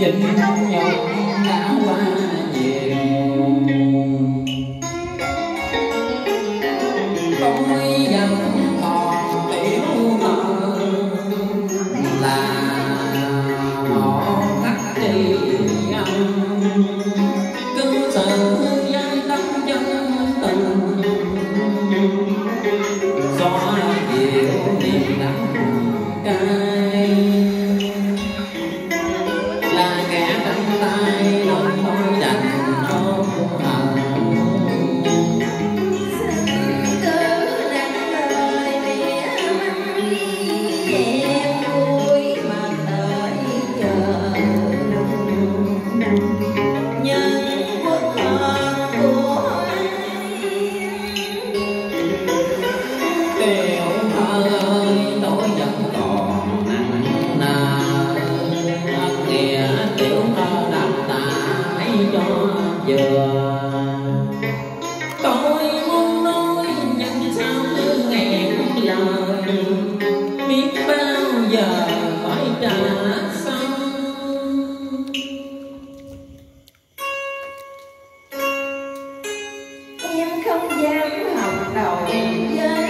chính nhau đã qua về. Tôi dần còn tiểu mơ là một mắt đi giờ. Tôi muốn nói nhưng sao cứ cũng lời biết bao giờ phải trả xong. Em không dám học đầu với.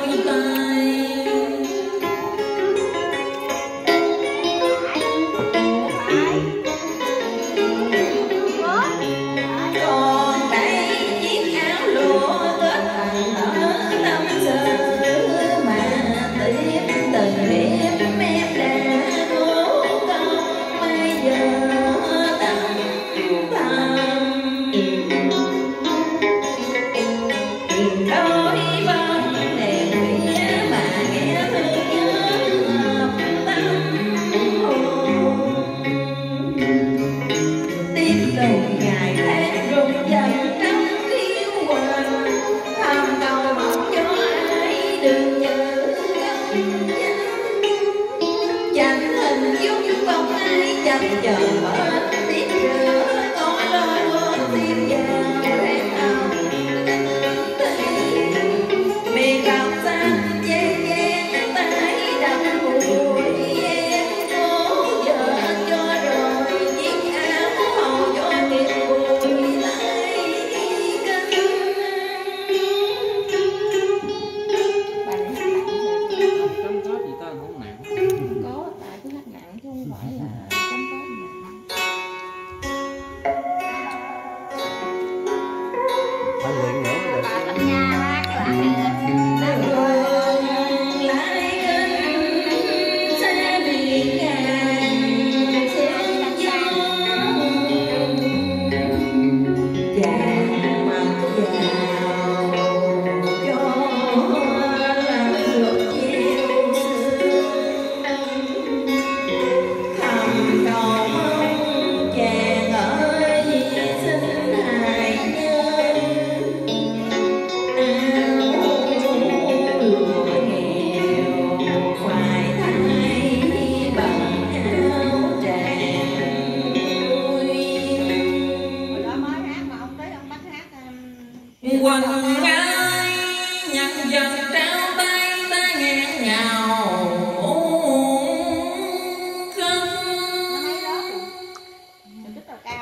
chẳng hình dung vòng tay chẳng chờ.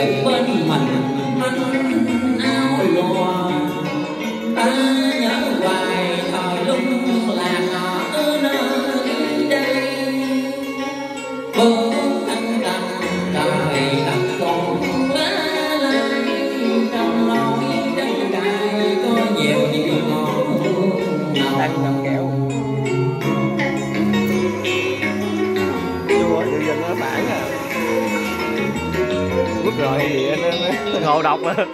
Yeah. rồi nó, nó ngộ độc rồi.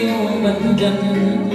yêu mình rành